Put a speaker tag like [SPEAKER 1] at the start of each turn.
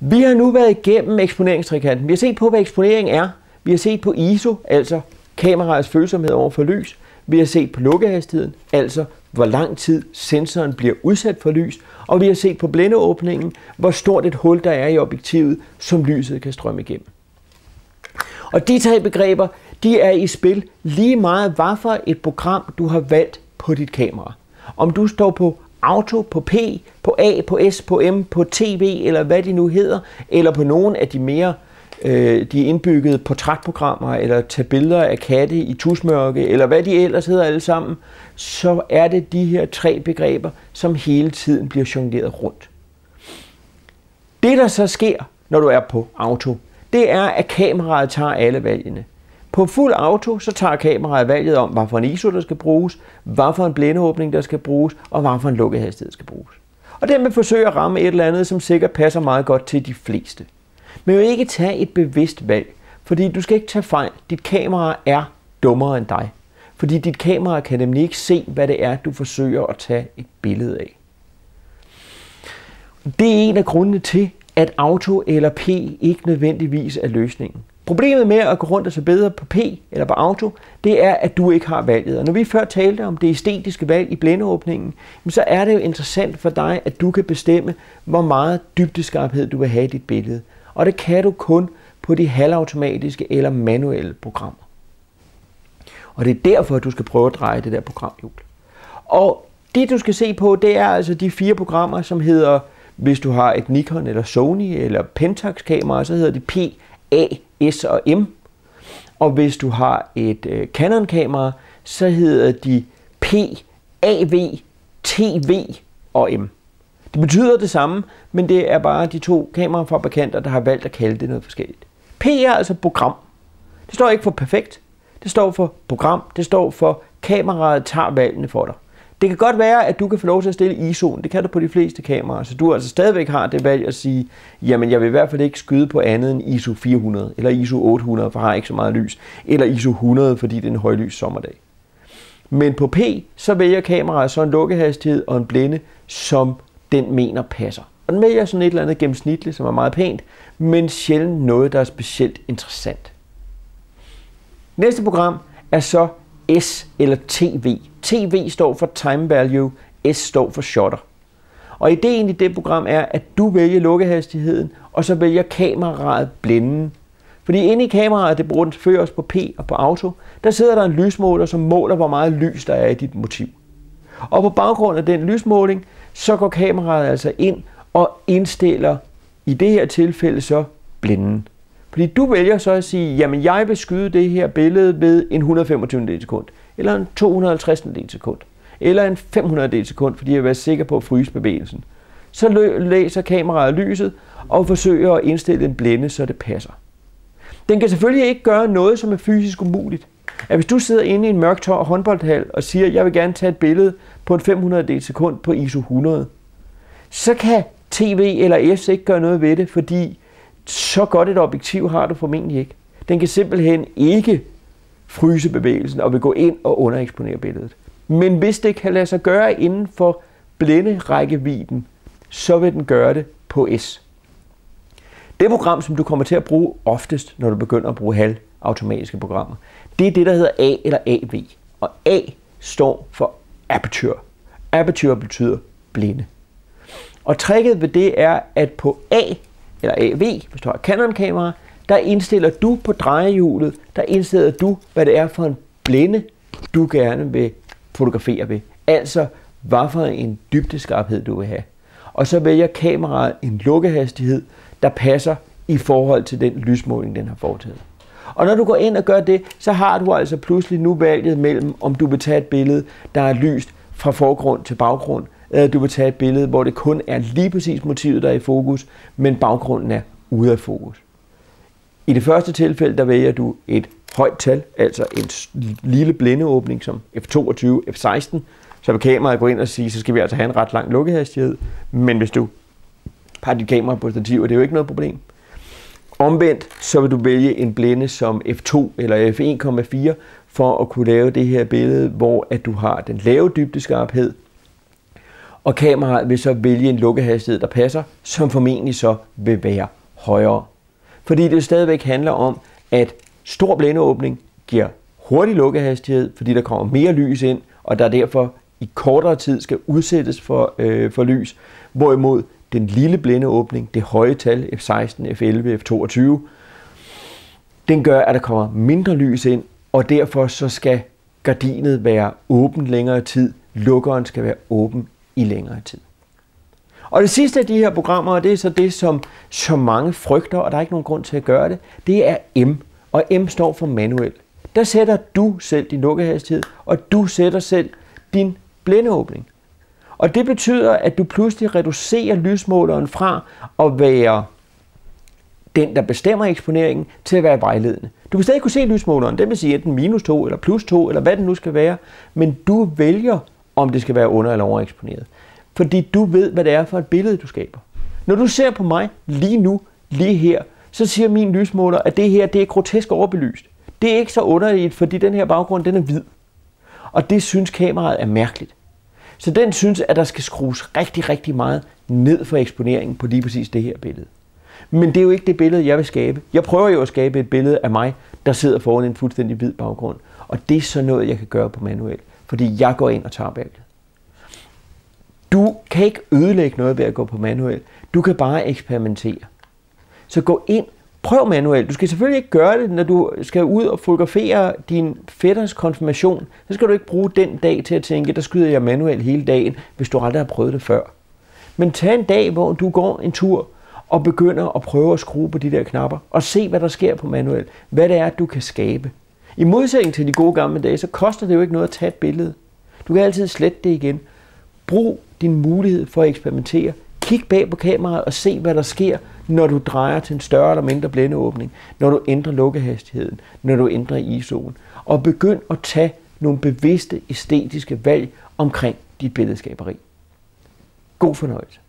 [SPEAKER 1] Vi har nu været igennem eksponeringstrikanten. Vi har set på, hvad eksponering er. Vi har set på ISO, altså kameraets følsomhed over for lys. Vi har set på lukkehastigheden, altså hvor lang tid sensoren bliver udsat for lys. Og vi har set på blændeåbningen, hvor stort et hul der er i objektivet, som lyset kan strømme igennem. Og de tre begreber, de er i spil lige meget, hvad for et program du har valgt på dit kamera. Om du står på auto, på P, på A, på S, på M, på TV, eller hvad de nu hedder, eller på nogle af de mere øh, de indbyggede portrætprogrammer, eller tage billeder af katte i tusmørke, eller hvad de ellers hedder alle sammen, så er det de her tre begreber, som hele tiden bliver jongleret rundt. Det, der så sker, når du er på auto, det er, at kameraet tager alle valgene. På fuld auto, så tager kameraet valget om, hvad for en ISO, der skal bruges, hvad for en blændeåbning, der skal bruges, og hvad for en lukkehastighed skal bruges. Og dermed forsøger at ramme et eller andet, som sikkert passer meget godt til de fleste. Men jo ikke tage et bevidst valg, fordi du skal ikke tage fejl. Dit kamera er dummere end dig. Fordi dit kamera kan nemlig ikke se, hvad det er, du forsøger at tage et billede af. Det er en af grundene til, at auto eller P ikke nødvendigvis er løsningen. Problemet med at gå rundt og se bedre på P eller på auto, det er, at du ikke har valget. Og når vi før talte om det æstetiske valg i blændeåbningen, så er det jo interessant for dig, at du kan bestemme, hvor meget dybdeskarphed du vil have i dit billede. Og det kan du kun på de halvautomatiske eller manuelle programmer. Og det er derfor, at du skal prøve at dreje det der programhjul. Og det du skal se på, det er altså de fire programmer, som hedder, hvis du har et Nikon eller Sony eller Pentax kamera, så hedder det P, A, S og M. Og hvis du har et øh, Canon kamera, så hedder de P, AV, TV og M. Det betyder det samme, men det er bare de to kamerafabrikanter, der har valgt at kalde det noget forskelligt. P er altså program. Det står ikke for perfekt. Det står for program. Det står for kameraet tager valgene for dig. Det kan godt være, at du kan få lov til at stille ISO'en. Det kan du på de fleste kameraer. Så du altså stadigvæk har det valg at sige, jamen jeg vil i hvert fald ikke skyde på andet end ISO 400, eller ISO 800, for har ikke så meget lys, eller ISO 100, fordi det er en højlys sommerdag. Men på P, så vælger kameraet så en lukkehastighed og en blinde, som den mener passer. Og den vælger sådan et eller andet gennemsnitligt, som er meget pænt, men sjældent noget, der er specielt interessant. Næste program er så S eller TV. TV står for Time Value, S står for Shutter. Og ideen i det program er, at du vælger lukkehastigheden, og så vælger kameraet blænden. Fordi inde i kameraet, det bruger den føres på P og på auto, der sidder der en lysmåler, som måler, hvor meget lys der er i dit motiv. Og på baggrund af den lysmåling, så går kameraet altså ind og indstiller, i det her tilfælde så, blinden. Fordi du vælger så at sige, jamen jeg vil skyde det her billede ved en 125 del sekund, eller en 250 del sekund, eller en 500 del sekund, fordi jeg vil være sikker på at fryse bevægelsen. Så læser kameraet lyset og forsøger at indstille en blænde, så det passer. Den kan selvfølgelig ikke gøre noget, som er fysisk umuligt. At hvis du sidder inde i en mørk tør håndboldhal og siger, jeg vil gerne tage et billede på en 500 del sekund på ISO 100, så kan TV eller S ikke gøre noget ved det, fordi så godt et objektiv har du formentlig ikke. Den kan simpelthen ikke fryse bevægelsen og vil gå ind og undereksponere billedet. Men hvis det kan lade sig gøre inden for blænderækkevidden, så vil den gøre det på S. Det program, som du kommer til at bruge oftest, når du begynder at bruge halvautomatiske programmer, det er det, der hedder A eller AV. Og A står for aperture. Aperture betyder blinde. Og tricket ved det er, at på A eller AV, hvis du har Canon-kamera, der indstiller du på drejehjulet, der indstiller du, hvad det er for en blinde, du gerne vil fotografere ved. Altså, hvad for en dybdeskarphed du vil have. Og så vælger kameraet en lukkehastighed, der passer i forhold til den lysmåling, den har foretaget. Og når du går ind og gør det, så har du altså pludselig nu valget mellem, om du vil tage et billede, der er lyst fra forgrund til baggrund, Øh, du vil tage et billede, hvor det kun er lige præcis motivet, der er i fokus, men baggrunden er ude af fokus. I det første tilfælde, der vælger du et højt tal, altså en lille blindeåbning som F22, F16, så vil kameraet gå ind og sige, så skal vi altså have en ret lang lukkehastighed. Men hvis du har dit kamera på stativ, det er jo ikke noget problem. Omvendt, så vil du vælge en blinde som F2 eller F1,4 for at kunne lave det her billede, hvor at du har den lave dybdeskarphed, og kameraet vil så vælge en lukkehastighed, der passer, som formentlig så vil være højere. Fordi det stadigvæk handler om, at stor blændeåbning giver hurtig lukkehastighed, fordi der kommer mere lys ind, og der derfor i kortere tid skal udsættes for, øh, for lys, hvorimod den lille blændeåbning, det høje tal F16, F11, F22, den gør, at der kommer mindre lys ind, og derfor så skal gardinet være åben længere tid, lukkeren skal være åben i længere tid. Og det sidste af de her programmer, og det er så det, som så mange frygter, og der er ikke nogen grund til at gøre det, det er M. Og M står for manuel. Der sætter du selv din lukkehastighed, og du sætter selv din blændeåbning. Og det betyder, at du pludselig reducerer lysmåleren fra at være den, der bestemmer eksponeringen, til at være vejledende. Du vil stadig kunne se lysmåleren, det vil sige enten minus 2 eller plus 2, eller hvad den nu skal være, men du vælger, om det skal være under- eller overeksponeret. Fordi du ved, hvad det er for et billede, du skaber. Når du ser på mig lige nu, lige her, så siger min lysmåler, at det her det er grotesk overbelyst. Det er ikke så underligt, fordi den her baggrund den er hvid. Og det synes kameraet er mærkeligt. Så den synes, at der skal skrues rigtig, rigtig meget ned for eksponeringen på lige præcis det her billede. Men det er jo ikke det billede, jeg vil skabe. Jeg prøver jo at skabe et billede af mig, der sidder foran en fuldstændig hvid baggrund. Og det er så noget, jeg kan gøre på manuel, fordi jeg går ind og tager valget. Du kan ikke ødelægge noget ved at gå på manuel. Du kan bare eksperimentere. Så gå ind, prøv manuelt. Du skal selvfølgelig ikke gøre det, når du skal ud og fotografere din fætters konfirmation. Så skal du ikke bruge den dag til at tænke, der skyder jeg manuelt hele dagen, hvis du aldrig har prøvet det før. Men tag en dag, hvor du går en tur og begynder at prøve at skrue på de der knapper og se, hvad der sker på manuel. Hvad det er, du kan skabe. I modsætning til de gode gamle dage, så koster det jo ikke noget at tage et billede. Du kan altid slette det igen. Brug din mulighed for at eksperimentere. Kig bag på kameraet og se, hvad der sker, når du drejer til en større eller mindre blændeåbning, når du ændrer lukkehastigheden, når du ændrer ISO'en. Og begynd at tage nogle bevidste æstetiske valg omkring dit billedskaberi. God fornøjelse.